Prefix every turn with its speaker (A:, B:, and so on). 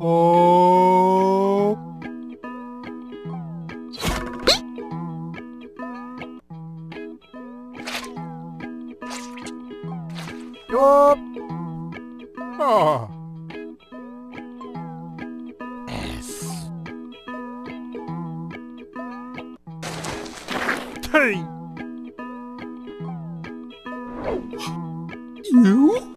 A: Oh. Yup. Ah.
B: S.
A: T.
B: U.